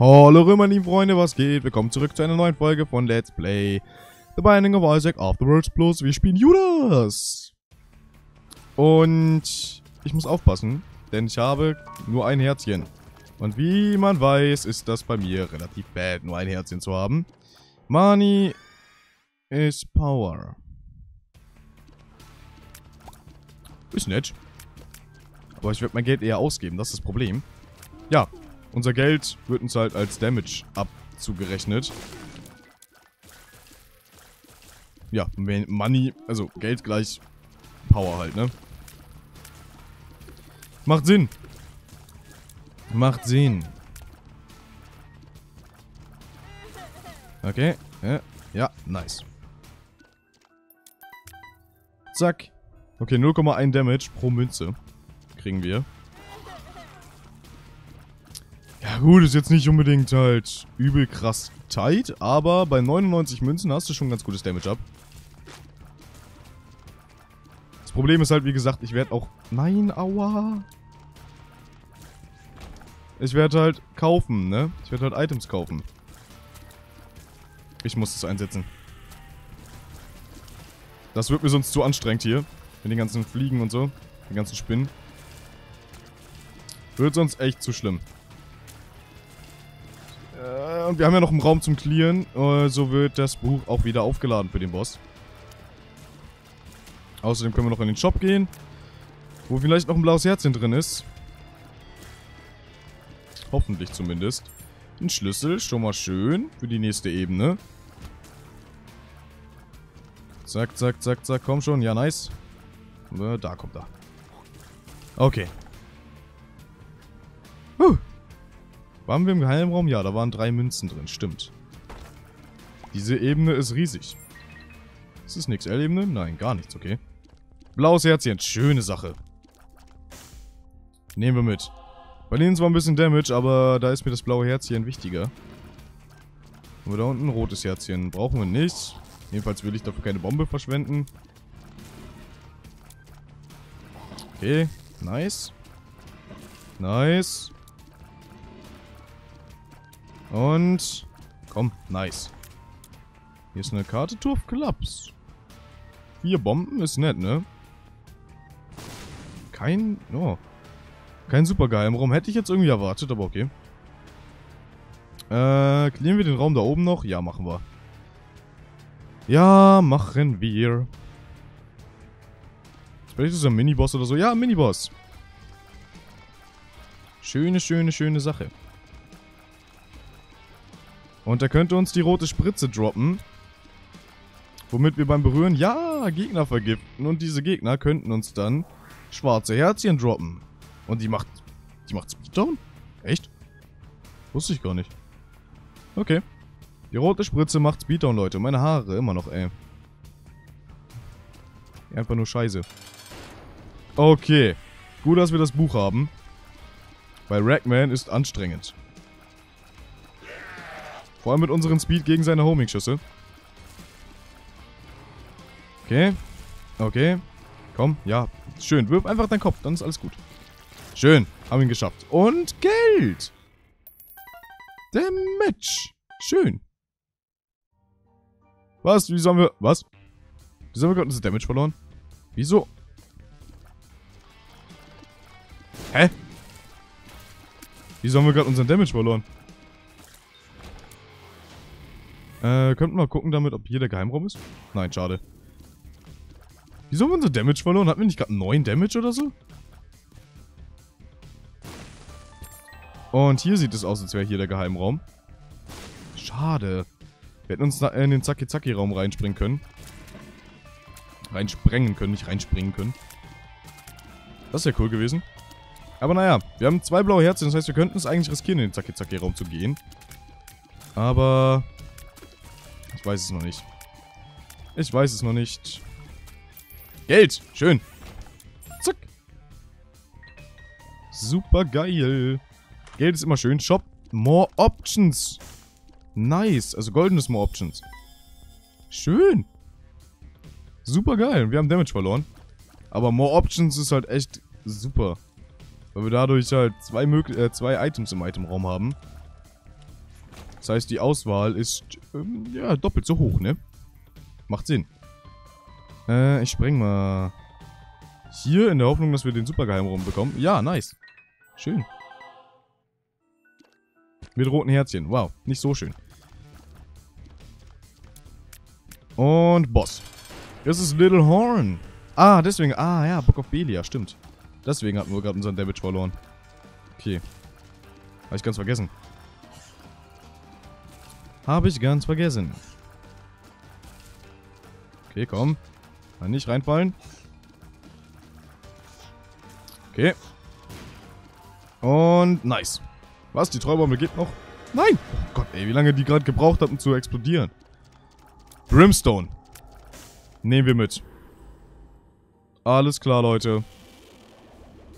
Hallo meine lieben Freunde, was geht? Willkommen zurück zu einer neuen Folge von Let's Play The Binding of Isaac Afterwards Plus. Wir spielen Judas! Und ich muss aufpassen, denn ich habe nur ein Herzchen. Und wie man weiß, ist das bei mir relativ bad, nur ein Herzchen zu haben. Money is power. Ist nett. Aber ich werde mein Geld eher ausgeben, das ist das Problem. Ja, unser Geld wird uns halt als Damage abzugerechnet. Ja, Money, also Geld gleich Power halt, ne? Macht Sinn. Macht Sinn. Okay, ja, ja nice. Zack. Okay, 0,1 Damage pro Münze kriegen wir. Ja gut, ist jetzt nicht unbedingt halt übel krass tight, aber bei 99 Münzen hast du schon ganz gutes Damage ab. Das Problem ist halt, wie gesagt, ich werde auch... Nein, aua. Ich werde halt kaufen, ne? Ich werde halt Items kaufen. Ich muss das einsetzen. Das wird mir sonst zu anstrengend hier. Mit den ganzen Fliegen und so. Den ganzen Spinnen. Wird sonst echt zu schlimm. Äh, und wir haben ja noch einen Raum zum Clearen. Äh, so wird das Buch auch wieder aufgeladen für den Boss. Außerdem können wir noch in den Shop gehen. Wo vielleicht noch ein blaues Herzchen drin ist. Hoffentlich zumindest. Ein Schlüssel, schon mal schön. Für die nächste Ebene. Zack, zack, zack, zack. Komm schon. Ja, nice. Äh, da kommt er. Okay. Huh. Waren wir im Geheimraum? Ja, da waren drei Münzen drin, stimmt. Diese Ebene ist riesig. Ist das nix L-Ebene? Nein, gar nichts, okay. Blaues Herzchen, schöne Sache. Nehmen wir mit. Bei denen zwar ein bisschen Damage, aber da ist mir das blaue Herzchen wichtiger. Und da unten ein rotes Herzchen. Brauchen wir nicht. Jedenfalls will ich dafür keine Bombe verschwenden. Okay, nice. Nice. Und... Komm, nice. Hier ist eine Karte Turf Clubs. Vier Bomben ist nett, ne? Kein... Oh. Kein super Geheimraum. Hätte ich jetzt irgendwie erwartet, aber okay. Äh, clearen wir den Raum da oben noch? Ja, machen wir. Ja, machen wir. Vielleicht ist es ein Miniboss oder so. Ja, Miniboss. Schöne, schöne, schöne Sache. Und er könnte uns die rote Spritze droppen. Womit wir beim Berühren, ja, Gegner vergiften. Und diese Gegner könnten uns dann schwarze Herzchen droppen. Und die macht, die macht Speeddown? Echt? Wusste ich gar nicht. Okay. Die rote Spritze macht Speeddown, Leute. Meine Haare immer noch, ey. Einfach nur scheiße. Okay. Gut, dass wir das Buch haben. Weil Ragman ist anstrengend. Vor allem mit unserem Speed gegen seine Homing-Schüsse. Okay. Okay. Komm, ja. Schön. Wirf einfach deinen Kopf, dann ist alles gut. Schön. Haben ihn geschafft. Und Geld. Damage. Schön. Was? Wieso haben wir... Was? Wieso haben wir gerade unser Damage verloren? Wieso? Hä? Wieso haben wir gerade unseren Damage verloren? Äh, könnten wir mal gucken damit, ob hier der Geheimraum ist? Nein, schade. Wieso haben wir unser Damage verloren? Hatten wir nicht gerade 9 Damage oder so? Und hier sieht es aus, als wäre hier der Geheimraum. Schade. Wir hätten uns in den Zacki-Zacki-Raum reinspringen können. Reinsprengen können, nicht reinspringen können. Das wäre cool gewesen. Aber naja, wir haben zwei blaue Herzen, das heißt, wir könnten es eigentlich riskieren, in den Zacki-Zacki-Raum zu gehen. Aber ich weiß es noch nicht. Ich weiß es noch nicht. Geld! Schön! Zack! Super geil! Geld ist immer schön. Shop. More Options. Nice. Also goldenes More Options. Schön. Super geil. Wir haben Damage verloren. Aber More Options ist halt echt super. Weil wir dadurch halt zwei, äh, zwei Items im Itemraum haben. Das heißt, die Auswahl ist, ähm, ja, doppelt so hoch, ne? Macht Sinn. Äh, ich spreng mal hier in der Hoffnung, dass wir den Supergeheimraum bekommen. Ja, nice. Schön. Mit roten Herzchen. Wow, nicht so schön. Und Boss. Das ist Little Horn. Ah, deswegen. Ah, ja, Book of Belia, stimmt. Deswegen hatten wir gerade unseren Damage verloren. Okay. Habe ich ganz vergessen. Habe ich ganz vergessen. Okay, komm. Kann nicht reinfallen. Okay. Und nice. Was? Die Treubombe geht noch? Nein! Oh Gott, ey, wie lange die gerade gebraucht hat, um zu explodieren. Brimstone. Nehmen wir mit. Alles klar, Leute.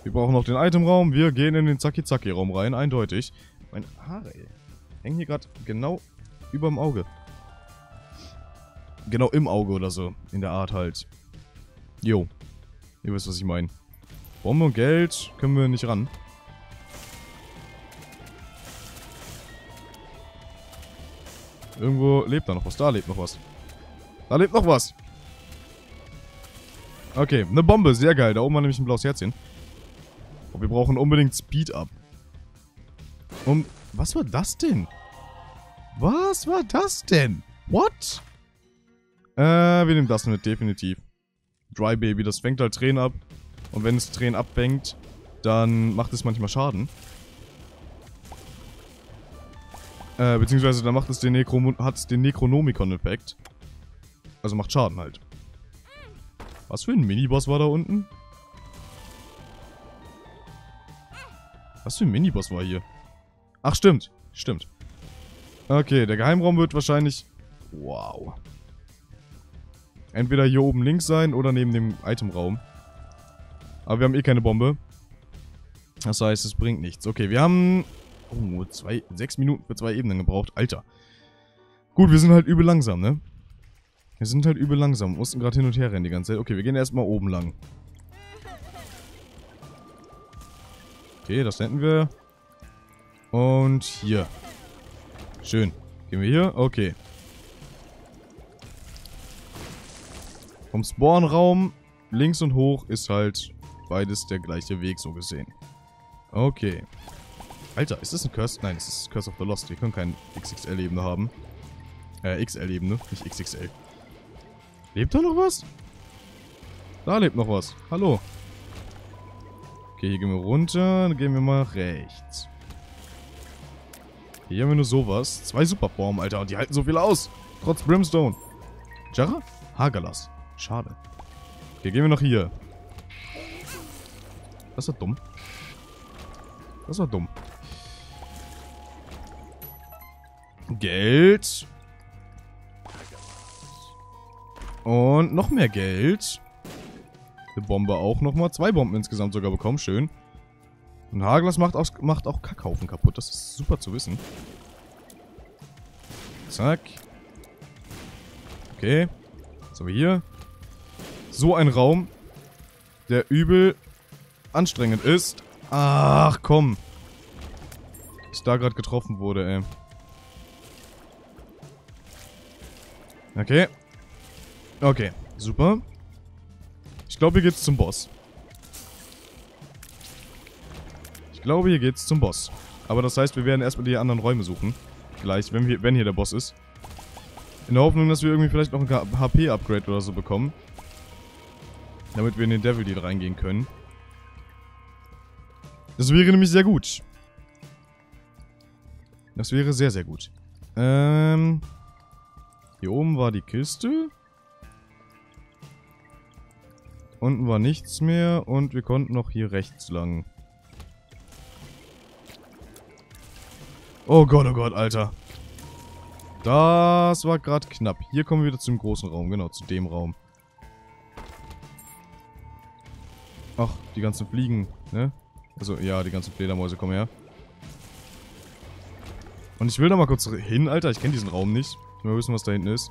Wir brauchen noch den Itemraum. Wir gehen in den Zacki-Zacki-Raum rein, eindeutig. Meine Haare, ey. Hängen hier gerade genau über dem Auge. Genau im Auge oder so. In der Art halt. Jo. Ihr wisst, was ich meine. Bombe und Geld können wir nicht ran. Irgendwo lebt da noch was. Da lebt noch was. Da lebt noch was. Okay, eine Bombe. Sehr geil. Da oben war nämlich ein blaues Herzchen. Und wir brauchen unbedingt Speed up. Und was war das denn? Was war das denn? What? Äh, wir nehmen das mit, definitiv. Dry Baby, das fängt halt Tränen ab. Und wenn es Tränen abfängt, dann macht es manchmal Schaden. Äh, beziehungsweise dann macht es den Necro den Necronomicon-Effekt. Also macht Schaden halt. Was für ein Miniboss war da unten? Was für ein Miniboss war hier? Ach, stimmt. Stimmt. Okay, der Geheimraum wird wahrscheinlich... Wow. Entweder hier oben links sein oder neben dem Itemraum. Aber wir haben eh keine Bombe. Das heißt, es bringt nichts. Okay, wir haben... Oh, zwei, sechs Minuten für zwei Ebenen gebraucht. Alter. Gut, wir sind halt übel langsam, ne? Wir sind halt übel langsam. Mussten gerade hin und her rennen die ganze Zeit. Okay, wir gehen erstmal oben lang. Okay, das hätten wir. Und hier. Schön. Gehen wir hier? Okay. Vom Spawnraum links und hoch ist halt beides der gleiche Weg, so gesehen. Okay. Alter, ist das ein Curse? Nein, das ist Curse of the Lost. Wir können kein XXL-Ebene haben. Äh, XL-Ebene, nicht XXL. Lebt da noch was? Da lebt noch was. Hallo. Okay, hier gehen wir runter. Dann gehen wir mal rechts. Hier haben wir nur sowas. Zwei Superformen, Alter. Und die halten so viel aus. Trotz Brimstone. Jara? Hagalas. Schade. Okay, gehen wir noch hier. Das war dumm. Das war dumm. Geld. Und noch mehr Geld. Eine Bombe auch nochmal. Zwei Bomben insgesamt sogar bekommen. Schön. Und Haglas macht macht auch Kackhaufen kaputt. Das ist super zu wissen. Zack. Okay. Was haben wir hier? So ein Raum, der übel anstrengend ist. Ach, komm. Dass da gerade getroffen wurde, ey. Okay. Okay, super. Ich glaube, hier geht's zum Boss. Glaube, hier geht's zum Boss. Aber das heißt, wir werden erstmal die anderen Räume suchen. Gleich, wenn, wir, wenn hier der Boss ist. In der Hoffnung, dass wir irgendwie vielleicht noch ein HP-Upgrade oder so bekommen. Damit wir in den Devil Deal reingehen können. Das wäre nämlich sehr gut. Das wäre sehr, sehr gut. Ähm... Hier oben war die Kiste. Unten war nichts mehr und wir konnten noch hier rechts lang. Oh Gott, oh Gott, Alter. Das war gerade knapp. Hier kommen wir wieder zum großen Raum, genau, zu dem Raum. Ach, die ganzen Fliegen, ne? Also, ja, die ganzen Fledermäuse kommen her. Und ich will da mal kurz hin, Alter. Ich kenne diesen Raum nicht. Ich will mal wissen, was da hinten ist.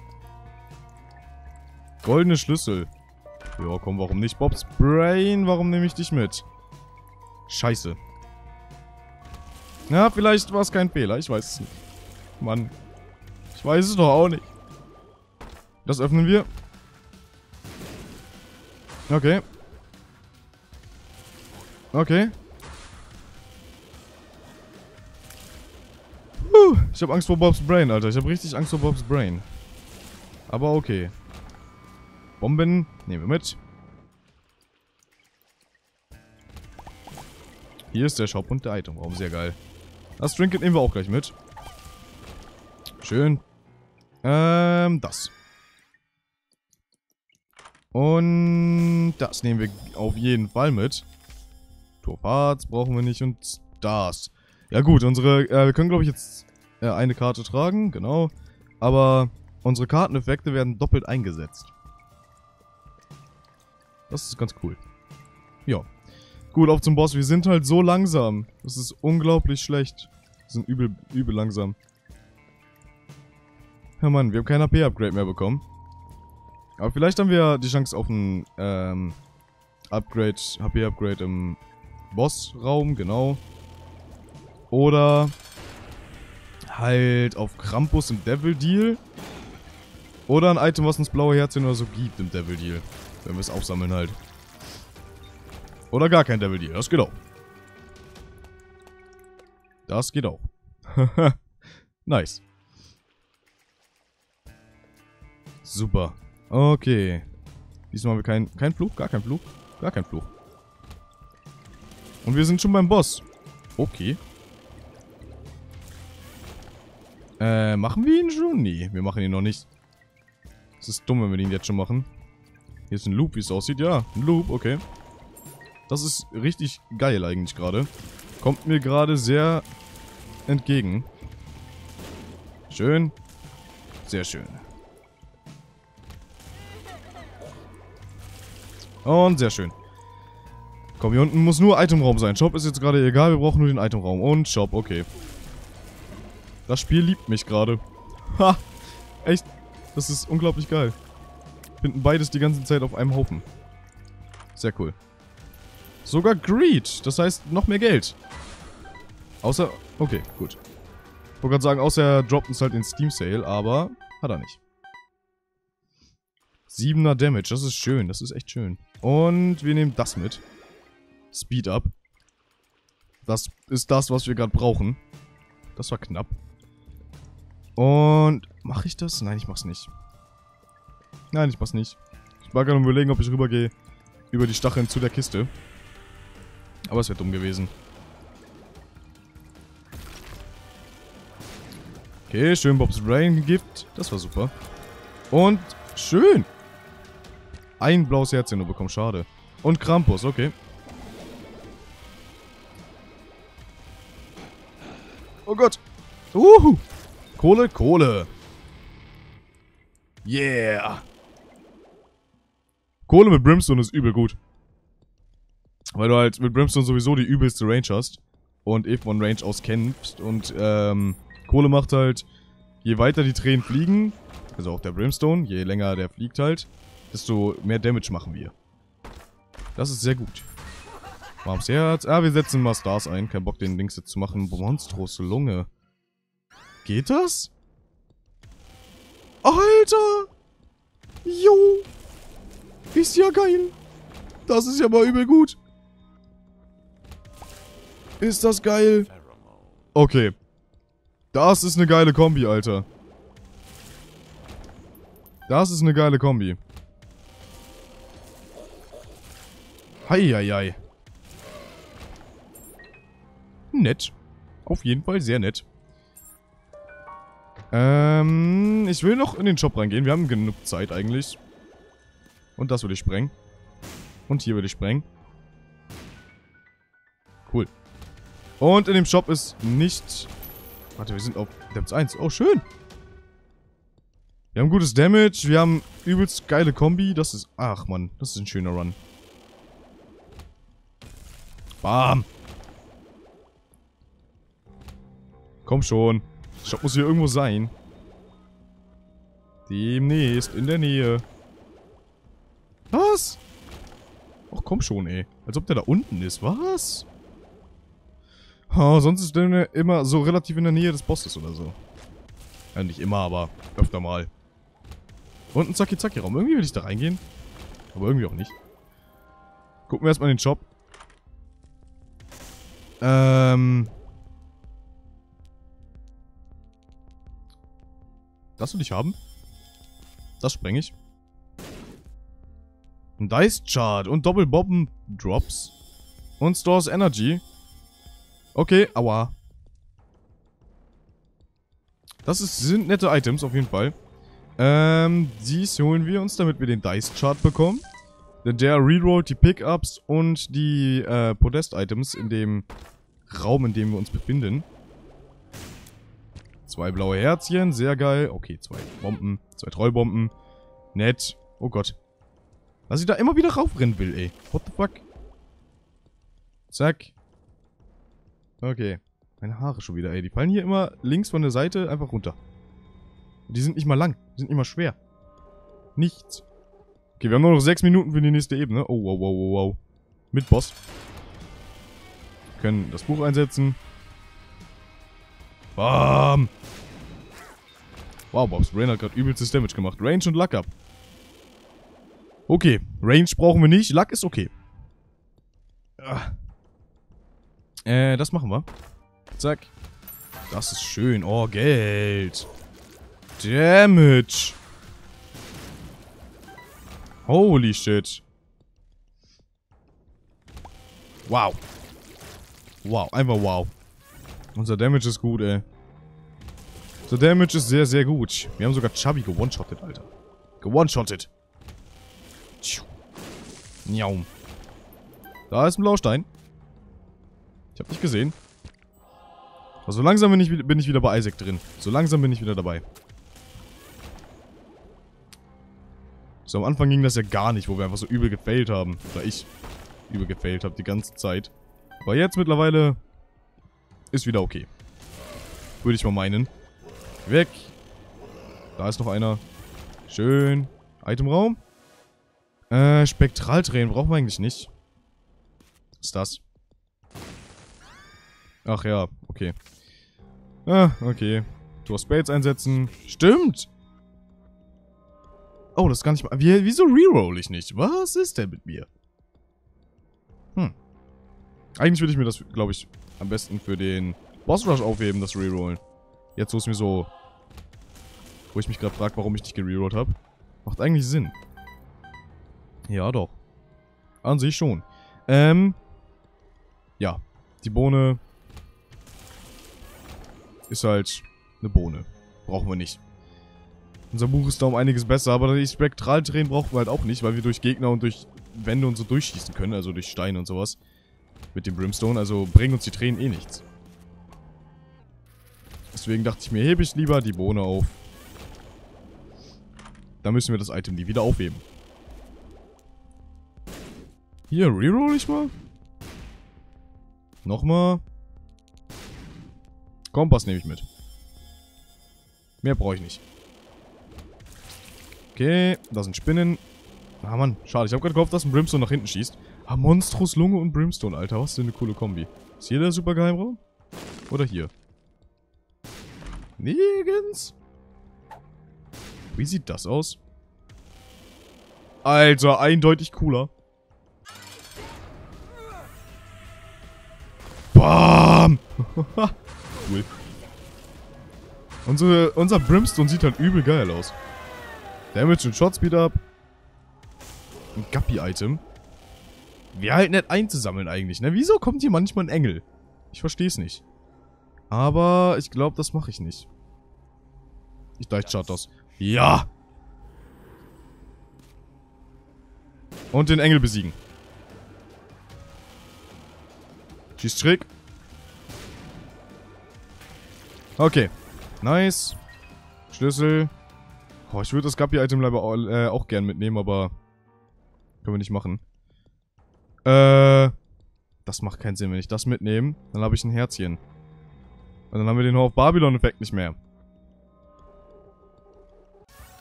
Goldene Schlüssel. Ja, komm, warum nicht? Bobs Brain, warum nehme ich dich mit? Scheiße. Ja, vielleicht war es kein Fehler, ich weiß es nicht. Mann. Ich weiß es doch auch nicht. Das öffnen wir. Okay. Okay. Puh, ich habe Angst vor Bobs Brain, Alter. Ich habe richtig Angst vor Bobs Brain. Aber okay. Bomben nehmen wir mit. Hier ist der Shop und der Itemraum. Sehr geil. Das Trinket nehmen wir auch gleich mit. Schön. Ähm, das. Und das nehmen wir auf jeden Fall mit. Topaz brauchen wir nicht und das. Ja gut, unsere, äh, wir können glaube ich jetzt äh, eine Karte tragen, genau. Aber unsere Karteneffekte werden doppelt eingesetzt. Das ist ganz cool. Ja. Gut, auf zum Boss. Wir sind halt so langsam. Das ist unglaublich schlecht. Wir sind übel, übel langsam. Ja Mann, wir haben kein HP-Upgrade mehr bekommen. Aber vielleicht haben wir die Chance auf ein ähm, Upgrade, HP-Upgrade im Bossraum, genau. Oder halt auf Krampus im Devil Deal. Oder ein Item, was uns blaue Herzchen oder so gibt im Devil Deal. Wenn wir es aufsammeln halt. Oder gar kein Devil Deal, das geht auch. Das geht auch. nice. Super. Okay. Diesmal haben wir keinen kein Fluch, gar kein Fluch, gar kein Fluch. Und wir sind schon beim Boss. Okay. Äh, machen wir ihn schon? Nee, wir machen ihn noch nicht. Es ist dumm, wenn wir ihn jetzt schon machen. Hier ist ein Loop, wie es aussieht. Ja, ein Loop, okay. Das ist richtig geil eigentlich gerade. Kommt mir gerade sehr entgegen. Schön. Sehr schön. Und sehr schön. Komm, hier unten muss nur Itemraum sein. Shop ist jetzt gerade egal, wir brauchen nur den Itemraum. Und Shop, okay. Das Spiel liebt mich gerade. Ha! Echt? Das ist unglaublich geil. Finden beides die ganze Zeit auf einem Haufen. Sehr cool. Sogar Greed. Das heißt, noch mehr Geld. Außer... Okay, gut. Ich wollte gerade sagen, außer er droppt uns halt den Steam Sale, aber hat er nicht. 7er Damage, das ist schön, das ist echt schön. Und wir nehmen das mit. Speed Up. Das ist das, was wir gerade brauchen. Das war knapp. Und mache ich das? Nein, ich mach's nicht. Nein, ich mach's nicht. Ich war gerade überlegen, ob ich rübergehe über die Stacheln zu der Kiste. Aber es wäre dumm gewesen. Okay, schön Bobs Rain Gift. Das war super. Und schön. Ein blaues Herzchen nur bekommen, schade. Und Krampus, okay. Oh Gott. Uhu. Kohle, Kohle. Yeah. Kohle mit Brimstone ist übel gut. Weil du halt mit Brimstone sowieso die übelste Range hast. Und eh von Range aus kämpfst. Und ähm, Kohle macht halt, je weiter die Tränen fliegen, also auch der Brimstone, je länger der fliegt halt, desto mehr Damage machen wir. Das ist sehr gut. Warmes Herz. Ah, wir setzen mal Stars ein. Kein Bock, den Dings jetzt zu machen. Monstrose Lunge. Geht das? Alter! Jo! Ist ja geil. Das ist ja mal übel gut. Ist das geil. Okay. Das ist eine geile Kombi, Alter. Das ist eine geile Kombi. Heieiei. Nett. Auf jeden Fall sehr nett. Ähm, ich will noch in den Shop reingehen. Wir haben genug Zeit eigentlich. Und das will ich sprengen. Und hier will ich sprengen. Cool. Und in dem Shop ist nicht... Warte, wir sind auf Depth 1. Oh, schön. Wir haben gutes Damage. Wir haben übelst geile Kombi. Das ist... Ach, Mann. Das ist ein schöner Run. Bam. Komm schon. Shop muss hier irgendwo sein. Demnächst in der Nähe. Was? Ach komm schon, ey. Als ob der da unten ist. Was? Oh, sonst ist der immer so relativ in der Nähe des Bosses oder so. Ja, nicht immer, aber öfter mal. Und ein Zacki-Zacki-Raum. Irgendwie will ich da reingehen. Aber irgendwie auch nicht. Gucken wir erstmal in den Shop. Ähm. Das will ich haben. Das spreng ich. Ein Dice Chart und Doppelbomben Drops. Und Stores Energy. Okay, aua. Das ist, sind nette Items auf jeden Fall. Ähm, dies holen wir uns, damit wir den Dice Chart bekommen. Denn der rerollt die Pickups und die äh, Podest-Items in dem Raum, in dem wir uns befinden. Zwei blaue Herzchen, sehr geil. Okay, zwei Bomben, zwei Trollbomben. Nett. Oh Gott. Dass ich da immer wieder raufrennen will, ey. What the fuck? Zack. Okay. Meine Haare schon wieder, ey. Die fallen hier immer links von der Seite einfach runter. Die sind nicht mal lang. Die sind nicht mal schwer. Nichts. Okay, wir haben nur noch sechs Minuten für die nächste Ebene. Oh, wow, wow, wow, wow. Mit Boss. Wir können das Buch einsetzen. Bam! Wow, Bobs Brain hat gerade übelstes Damage gemacht. Range und Luck up. Okay, Range brauchen wir nicht. Luck ist okay. Ah. Äh, das machen wir. Zack. Das ist schön. Oh, Geld. Damage. Holy shit. Wow. Wow, einfach wow. Unser Damage ist gut, ey. Unser Damage ist sehr, sehr gut. Wir haben sogar Chubby gewone-shottet, Alter. Gewone-shottet. Njaum. Da ist ein Blaustein. Ich hab nicht gesehen. Aber so langsam bin ich, bin ich wieder bei Isaac drin. So langsam bin ich wieder dabei. So, am Anfang ging das ja gar nicht, wo wir einfach so übel gefailt haben. Oder ich übel gefailt habe die ganze Zeit. Aber jetzt mittlerweile ist wieder okay. Würde ich mal meinen. Weg. Da ist noch einer. Schön. Itemraum. Äh, Spektraltränen brauchen wir eigentlich nicht. Was ist das? Ach ja, okay. Ah, okay. Hast Spades einsetzen. Stimmt! Oh, das gar nicht mal... Wie, wieso reroll ich nicht? Was ist denn mit mir? Hm. Eigentlich würde ich mir das, glaube ich, am besten für den Boss Rush aufheben, das Rerollen. Jetzt, wo es mir so... Wo ich mich gerade frage, warum ich nicht gererollt habe. Macht eigentlich Sinn. Ja, doch. An sich schon. Ähm... Ja. Die Bohne... Ist halt eine Bohne. Brauchen wir nicht. Unser Buch ist da um einiges besser, aber die Spektraltränen brauchen wir halt auch nicht, weil wir durch Gegner und durch Wände und so durchschießen können, also durch Steine und sowas. Mit dem Brimstone, also bringen uns die Tränen eh nichts. Deswegen dachte ich mir, hebe ich lieber die Bohne auf. Dann müssen wir das Item nie wieder aufheben. Hier, reroll ich mal. Nochmal. Kompass nehme ich mit. Mehr brauche ich nicht. Okay, da sind Spinnen. Ah, Mann, schade. Ich habe gerade gehofft, dass ein Brimstone nach hinten schießt. Ah, Monstrous Lunge und Brimstone, Alter. Was für eine coole Kombi. Ist hier der Supergeheimraum? Oder hier? Nirgends? Wie sieht das aus? Alter, eindeutig cooler. Bam! cool. Unsere, unser Brimstone sieht halt übel geil aus. Damage und Shot Speed up. Ein Guppy-Item. Wäre halt nett einzusammeln eigentlich, ne? Wieso kommt hier manchmal ein Engel? Ich verstehe es nicht. Aber ich glaube, das mache ich nicht. Ich dachte, schaut das. Ja! Und den Engel besiegen. Schießt schräg. Okay. Nice. Schlüssel. Oh, ich würde das Guppy-Item äh, auch gern mitnehmen, aber können wir nicht machen. Äh, das macht keinen Sinn. Wenn ich das mitnehme, dann habe ich ein Herzchen. Und dann haben wir den Hof Babylon-Effekt nicht mehr.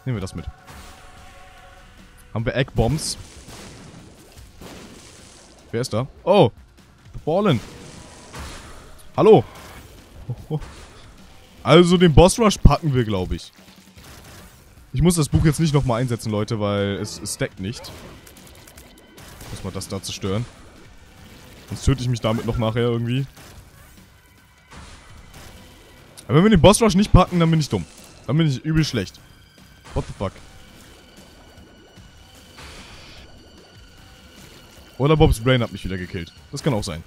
Nehmen wir das mit. Haben wir Egg-Bombs. Wer ist da? Oh! The Fallen! Hallo! Also den Boss Rush packen wir, glaube ich. Ich muss das Buch jetzt nicht nochmal einsetzen, Leute, weil es, es stackt nicht. Muss man das da zerstören. Sonst töte ich mich damit noch nachher irgendwie. Aber wenn wir den Boss Rush nicht packen, dann bin ich dumm. Dann bin ich übel schlecht. What the fuck? Oder Bobs Brain hat mich wieder gekillt. Das kann auch sein.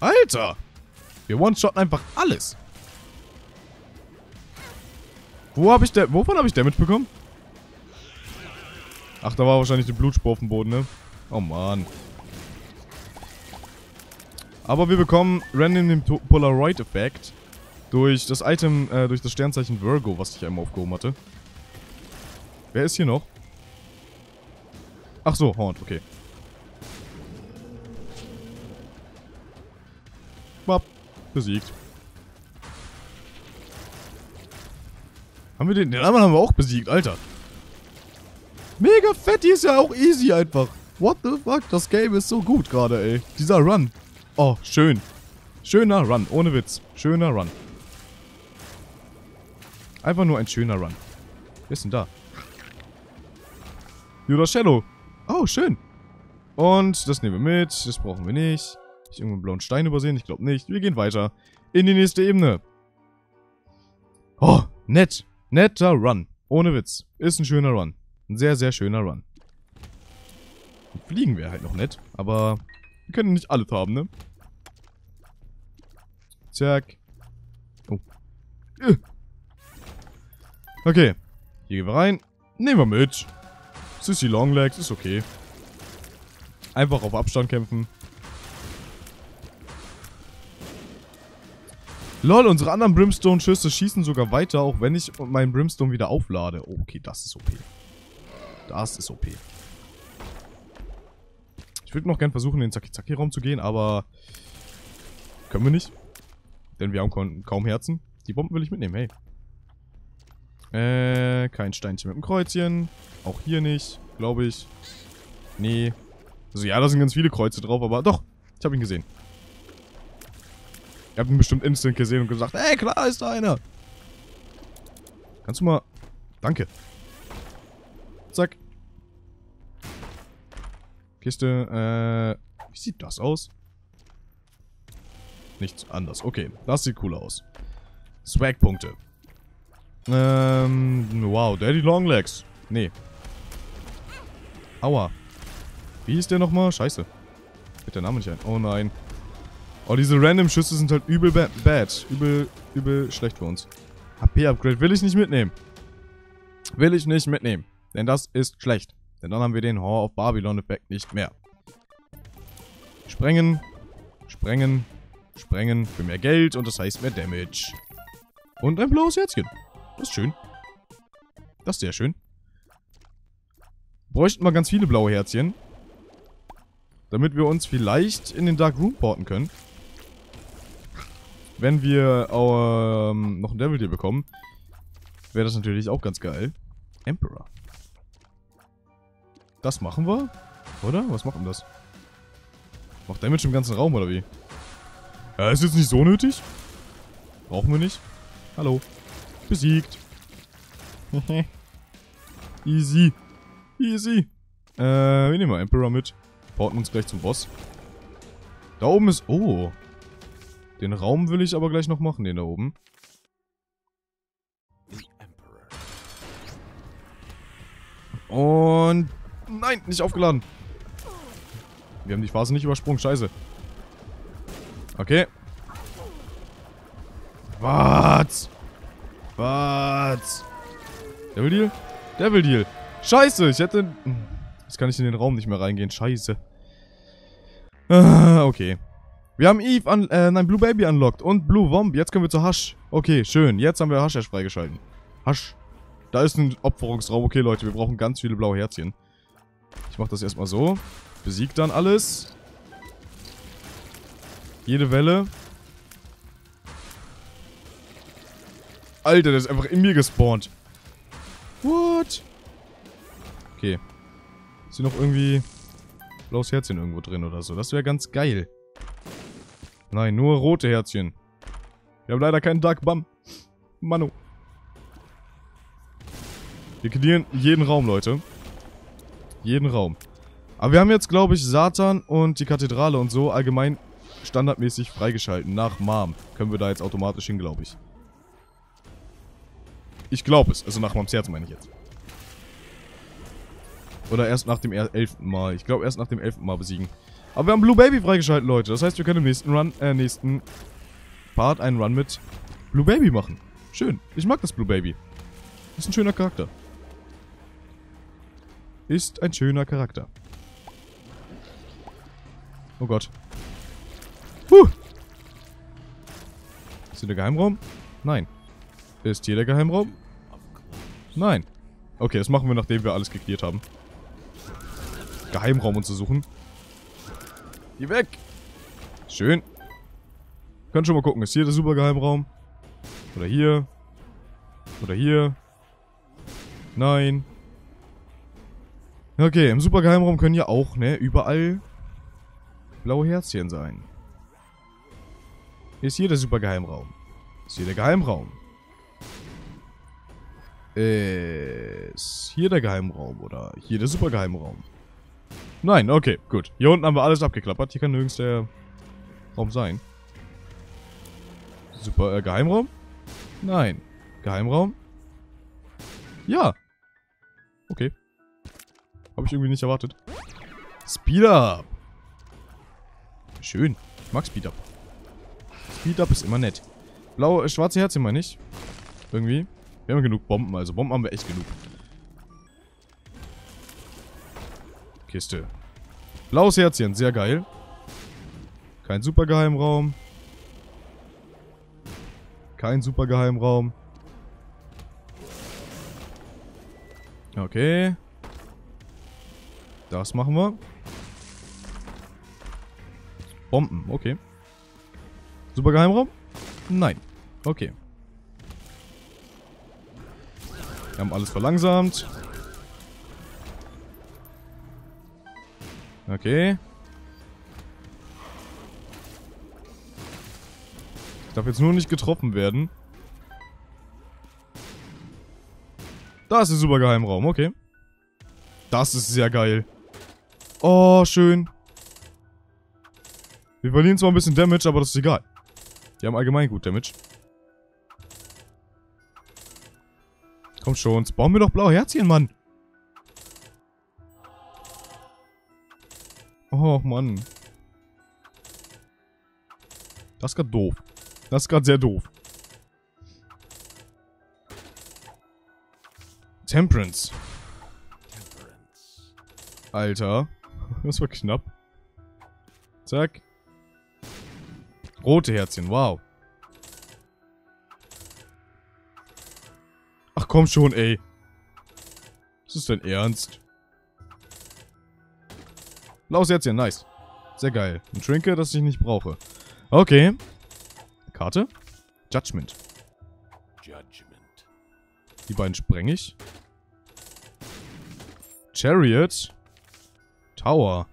Alter! Wir one-shotten einfach alles. Wo habe ich der... Wovon habe ich Damage bekommen? Ach, da war wahrscheinlich die Blutspur auf dem Boden, ne? Oh, Mann. Aber wir bekommen random den Polaroid-Effekt durch das Item, äh, durch das Sternzeichen Virgo, was ich einmal aufgehoben hatte. Wer ist hier noch? Ach so, Horn, okay. Besiegt. Haben wir den, den anderen haben wir auch besiegt, Alter. Mega fett, die ist ja auch easy einfach. What the fuck, das Game ist so gut gerade, ey. Dieser Run. Oh, schön. Schöner Run, ohne Witz. Schöner Run. Einfach nur ein schöner Run. Wer ist denn da? Yoda Shadow. Oh, schön. Und das nehmen wir mit. Das brauchen wir nicht. Ich irgendeinen blauen Stein übersehen? Ich glaube nicht. Wir gehen weiter. In die nächste Ebene. Oh, nett. Netter Run. Ohne Witz. Ist ein schöner Run. Ein sehr, sehr schöner Run. Fliegen wir halt noch nett. Aber wir können nicht alles haben, ne? Zack. Oh. Okay. Hier gehen wir rein. Nehmen wir mit. Sissy Longlegs, ist okay. Einfach auf Abstand kämpfen. Lol, unsere anderen Brimstone-Schüsse schießen sogar weiter, auch wenn ich meinen Brimstone wieder auflade. Oh, okay, das ist OP. Das ist OP. Ich würde noch gern versuchen, in den Zaki-Zaki-Raum zu gehen, aber... Können wir nicht. Denn wir haben kaum Herzen. Die Bomben will ich mitnehmen, hey. Äh, kein Steinchen mit dem Kreuzchen. Auch hier nicht, glaube ich. Nee. Also ja, da sind ganz viele Kreuze drauf, aber doch, ich habe ihn gesehen. Ihr habt ihn bestimmt instant gesehen und gesagt, ey, klar ist da einer. Kannst du mal... Danke. Zack. Kiste, äh... Wie sieht das aus? Nichts anders. Okay, das sieht cool aus. Swag-Punkte. Ähm, wow, Daddy Longlegs. Nee. Aua. Wie hieß der nochmal? Scheiße. Fällt der Name nicht ein. Oh nein. Oh, diese random Schüsse sind halt übel ba bad. Übel, übel schlecht für uns. HP-Upgrade will ich nicht mitnehmen. Will ich nicht mitnehmen. Denn das ist schlecht. Denn dann haben wir den Horror of Babylon-Effekt nicht mehr. Sprengen. Sprengen. Sprengen für mehr Geld und das heißt mehr Damage. Und ein blaues Herzchen. Das ist schön. Das ist sehr schön. Bräuchten wir ganz viele blaue Herzchen. Damit wir uns vielleicht in den Dark Room porten können. Wenn wir ähm, noch ein Devil Deal bekommen, wäre das natürlich auch ganz geil. Emperor. Das machen wir? Oder? Was machen das? Macht Damage im ganzen Raum, oder wie? Ja, ist jetzt nicht so nötig. Brauchen wir nicht. Hallo. Besiegt. Easy. Easy. Äh, wir nehmen mal Emperor mit. Porten uns gleich zum Boss. Da oben ist... Oh. Den Raum will ich aber gleich noch machen, den da oben. Und... Nein, nicht aufgeladen. Wir haben die Phase nicht übersprungen, scheiße. Okay. Was? Was? Devil Deal? Devil Deal. Scheiße, ich hätte... Jetzt kann ich in den Raum nicht mehr reingehen. Scheiße. Ah, okay. Wir haben Eve an, äh, nein, Blue Baby unlocked und Blue Womb. Jetzt können wir zu Hush. Okay, schön. Jetzt haben wir Hush erst freigeschalten. Hush. Da ist ein Opferungsraum. Okay, Leute, wir brauchen ganz viele blaue Herzchen. Ich mach das erstmal so. Besiegt dann alles. Jede Welle. Alter, der ist einfach in mir gespawnt. What? Okay. Ist hier noch irgendwie blaues Herzchen irgendwo drin oder so? Das wäre ganz geil. Nein, nur rote Herzchen. Wir haben leider keinen Dark Bum. Mano. Wir killieren jeden Raum, Leute. Jeden Raum. Aber wir haben jetzt, glaube ich, Satan und die Kathedrale und so allgemein standardmäßig freigeschalten. Nach Mom können wir da jetzt automatisch hin, glaube ich. Ich glaube es. Also nach Moms Herz meine ich jetzt. Oder erst nach dem elften Mal. Ich glaube erst nach dem elften Mal besiegen. Aber wir haben Blue Baby freigeschalten, Leute. Das heißt, wir können im nächsten Run, äh, nächsten Part einen Run mit Blue Baby machen. Schön. Ich mag das Blue Baby. Ist ein schöner Charakter. Ist ein schöner Charakter. Oh Gott. Huh. Ist hier der Geheimraum? Nein. Ist hier der Geheimraum? Nein. Okay, das machen wir, nachdem wir alles geklärt haben. Geheimraum untersuchen. Geh weg! Schön. Können schon mal gucken. Ist hier der super Geheimraum? Oder hier? Oder hier? Nein. Okay, im super Geheimraum können ja auch, ne, überall blaue Herzchen sein. Ist hier der super Geheimraum? Ist hier der Geheimraum? Ist hier der Geheimraum oder hier der super Geheimraum? Nein, okay, gut. Hier unten haben wir alles abgeklappert. Hier kann nirgends der Raum sein. Super, äh, Geheimraum? Nein. Geheimraum? Ja. Okay. Habe ich irgendwie nicht erwartet. Speed Up. Schön. Ich mag Speed Up. Speed Up ist immer nett. Blaue, äh, schwarze Herzchen meine ich. Irgendwie. Wir haben genug Bomben, also Bomben haben wir echt genug. Kiste. Blaues Herzchen, sehr geil. Kein super Geheimraum. Kein super Geheimraum. Okay. Das machen wir. Bomben, okay. Super Geheimraum? Nein. Okay. Wir haben alles verlangsamt. Okay. Ich darf jetzt nur nicht getroffen werden. Da ist ein super Geheimraum, okay. Das ist sehr geil. Oh, schön. Wir verlieren zwar ein bisschen Damage, aber das ist egal. Die haben allgemein gut Damage. Komm schon, bauen wir doch blaue Herzchen, Mann. Oh, Mann. Das ist gerade doof. Das ist gerade sehr doof. Temperance. Alter. Das war knapp. Zack. Rote Herzchen, wow. Ach komm schon, ey. Ist das denn ernst? Blaues Herzchen, nice. Sehr geil. Ein Trinket, das ich nicht brauche. Okay. Karte. Judgment. Judgment. Die beiden spreng ich. Chariot. Tower.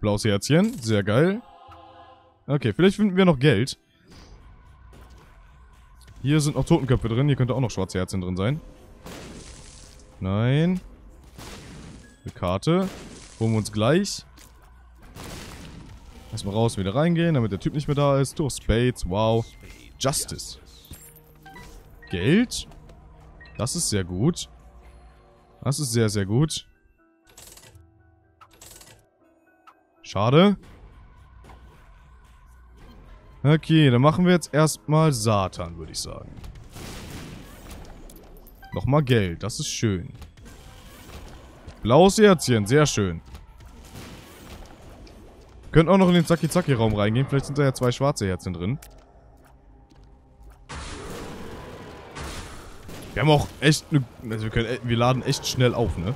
Blaues Herzchen. Sehr geil. Okay, vielleicht finden wir noch Geld. Hier sind noch Totenköpfe drin. Hier könnte auch noch schwarze Herzchen drin sein. Nein. Eine Karte. Holen wir uns gleich. Erstmal raus, wieder reingehen, damit der Typ nicht mehr da ist. Durch Spades, wow. Justice. Geld. Das ist sehr gut. Das ist sehr, sehr gut. Schade. Okay, dann machen wir jetzt erstmal Satan, würde ich sagen. Nochmal Geld, das ist schön. Blaues Herzchen, sehr schön. Könnt auch noch in den Zaki-Zaki-Raum reingehen. Vielleicht sind da ja zwei schwarze Herzchen drin. Wir haben auch echt... Ne, also wir, können, e, wir laden echt schnell auf, ne?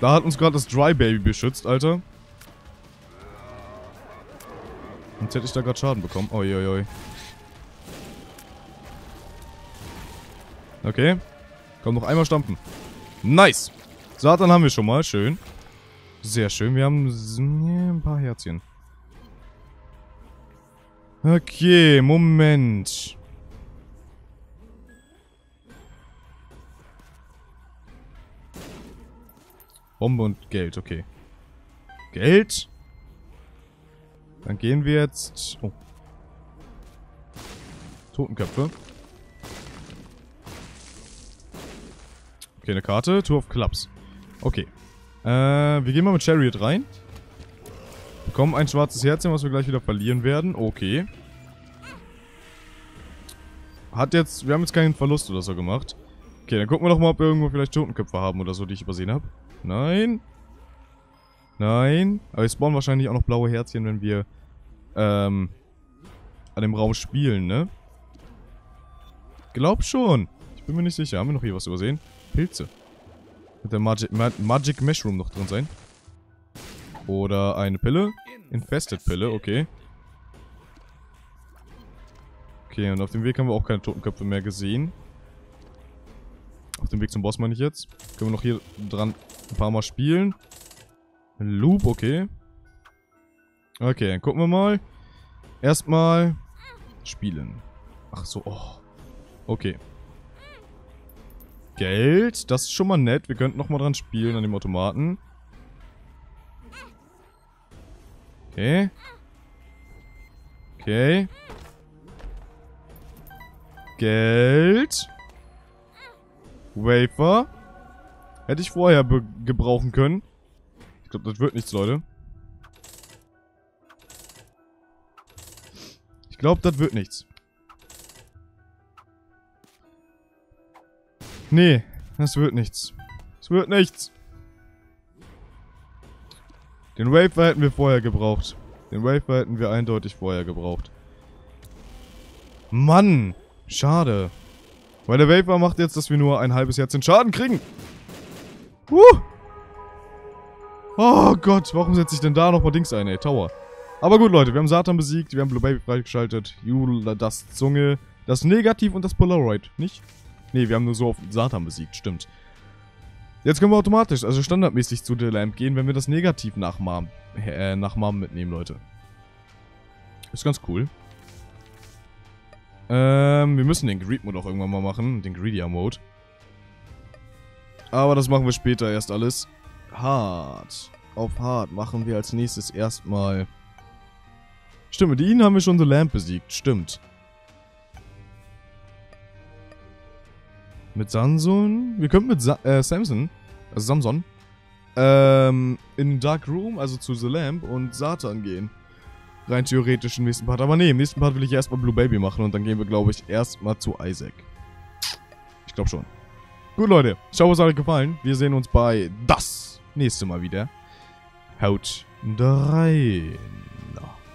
Da hat uns gerade das Dry Baby beschützt, Alter. Sonst hätte ich da gerade Schaden bekommen. Uiuiui. Okay. Komm, noch einmal stampfen. Nice. Satan haben wir schon mal. Schön. Sehr schön, wir haben ein paar Herzchen. Okay, Moment. Bombe und Geld, okay. Geld? Dann gehen wir jetzt... Oh. Totenköpfe. Okay, eine Karte. Tour of Clubs. Okay. Äh, wir gehen mal mit Chariot rein. Bekommen ein schwarzes Herzchen, was wir gleich wieder verlieren werden. Okay. Hat jetzt... Wir haben jetzt keinen Verlust oder so gemacht. Okay, dann gucken wir doch mal, ob wir irgendwo vielleicht Totenköpfe haben oder so, die ich übersehen habe. Nein. Nein. Aber wir spawnen wahrscheinlich auch noch blaue Herzchen, wenn wir ähm, an dem Raum spielen, ne? Glaub schon. Ich bin mir nicht sicher. Haben wir noch hier was übersehen? Pilze. Wird der Magic, Ma Magic Mushroom noch drin sein? Oder eine Pille? Infested Pille, okay. Okay, und auf dem Weg haben wir auch keine Totenköpfe mehr gesehen. Auf dem Weg zum Boss meine ich jetzt. Können wir noch hier dran ein paar Mal spielen. Loop, okay. Okay, dann gucken wir mal. Erstmal spielen. Ach so, oh. Okay. Geld, das ist schon mal nett. Wir könnten nochmal dran spielen an dem Automaten. Okay. Okay. Geld. Wafer. Hätte ich vorher gebrauchen können. Ich glaube, das wird nichts, Leute. Ich glaube, das wird nichts. Nee, das wird nichts. Es wird nichts. Den Wafer hätten wir vorher gebraucht. Den Wafer hätten wir eindeutig vorher gebraucht. Mann! Schade. Weil der Wafer macht jetzt, dass wir nur ein halbes Herz in Schaden kriegen. Huh. Oh Gott, warum setze ich denn da nochmal Dings ein, ey? Tower. Aber gut, Leute, wir haben Satan besiegt, wir haben Blue Baby freigeschaltet, Jule, das Zunge, das Negativ und das Polaroid, nicht? Ne, wir haben nur so auf Satan besiegt, stimmt. Jetzt können wir automatisch, also standardmäßig zu der Lamp gehen, wenn wir das Negativ nach Mom, äh, nach Mom mitnehmen, Leute. Ist ganz cool. Ähm, wir müssen den Greed-Mode auch irgendwann mal machen. Den Greedier-Mode. Aber das machen wir später erst alles. Hard. Auf Hard machen wir als nächstes erstmal... Stimmt, mit ihnen haben wir schon The Lamp besiegt. Stimmt. Mit Samson? Wir könnten mit Sa äh, Samson, also Samson, ähm, in Dark Room, also zu The Lamp und Satan gehen. Rein theoretisch im nächsten Part. Aber nee, im nächsten Part will ich erstmal Blue Baby machen und dann gehen wir, glaube ich, erstmal zu Isaac. Ich glaube schon. Gut, Leute. Ich hoffe, es hat euch gefallen. Wir sehen uns bei das nächste Mal wieder. Haut rein.